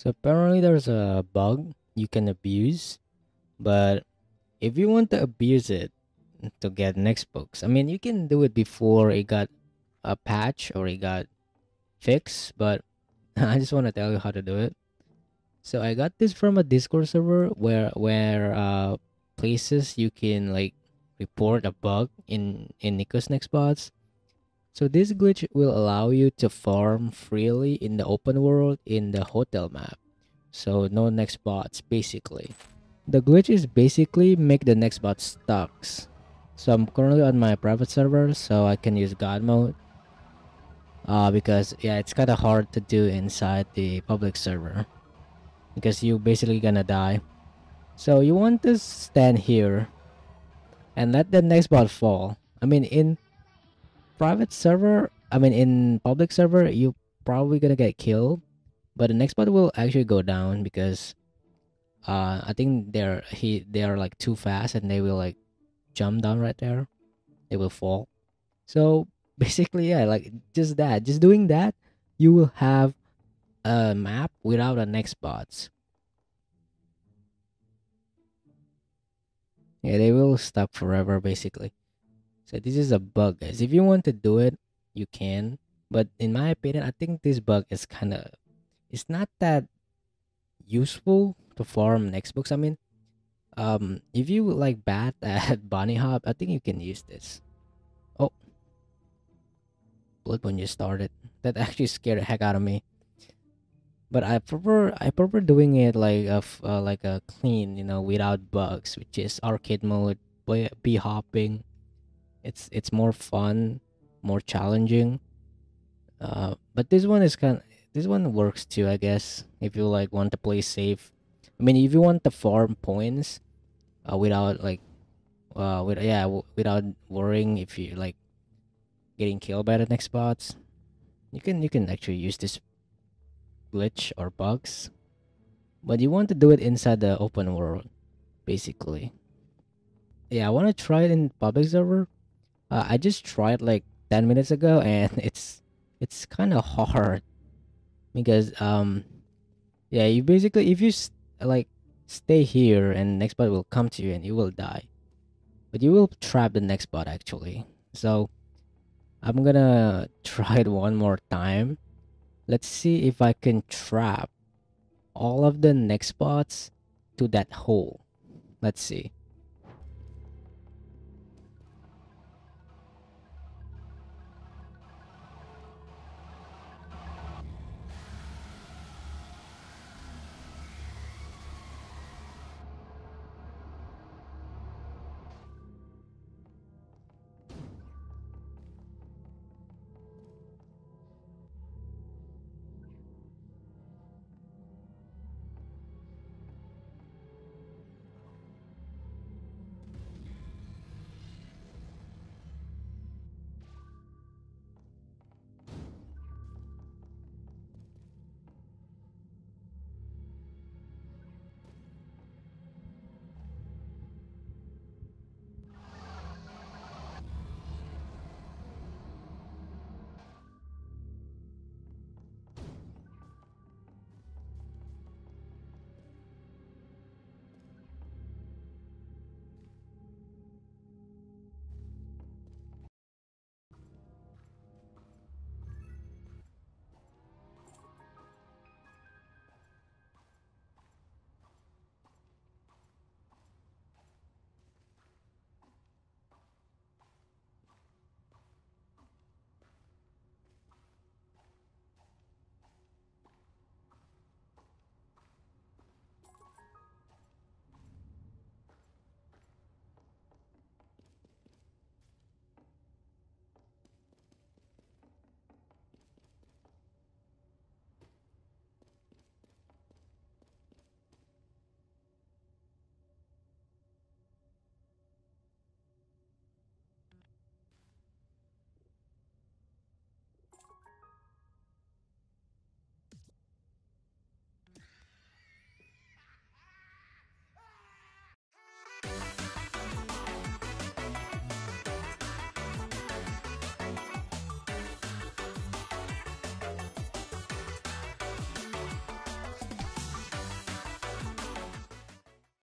So apparently there's a bug you can abuse, but if you want to abuse it to get nextbux, I mean you can do it before it got a patch or it got fixed, but I just want to tell you how to do it. So I got this from a Discord server where where uh places you can like report a bug in in Nico's next bots. So this glitch will allow you to farm freely in the open world in the hotel map. So no next bots basically. The glitch is basically make the next bot stuck. So I'm currently on my private server so I can use god mode. Uh, because yeah it's kind of hard to do inside the public server. Because you basically gonna die. So you want to stand here and let the next bot fall. I mean in private server, I mean in public server, you probably gonna get killed, but the next bot will actually go down because uh I think they're he they are like too fast and they will like jump down right there. They will fall. So basically yeah, like just that. Just doing that, you will have a map without a next bots. Yeah, they will stuck forever basically. So this is a bug, guys. If you want to do it, you can. But in my opinion, I think this bug is kind of, it's not that useful to farm nextbux. I mean, um, if you like bad at bunny hop, I think you can use this. Oh, Bloodborne just started. That actually scared the heck out of me. But I prefer I prefer doing it like a uh, like a clean, you know, without bugs, which is arcade mode, bee hopping it's it's more fun more challenging. Uh but this one is kind of, this one works too i guess if you like want to play safe. I mean if you want to farm points uh without like uh with yeah without worrying if you like getting killed by the next bots you can you can actually use this glitch or bugs. But you want to do it inside the open world basically. Yeah i want to try it in public server uh, I just tried like 10 minutes ago and it's it's kind of hard because um yeah, you basically if you like stay here and next bot will come to you and you will die. But you will trap the next bot actually. So I'm gonna try it one more time. Let's see if I can trap all of the next bots to that hole. Let's see.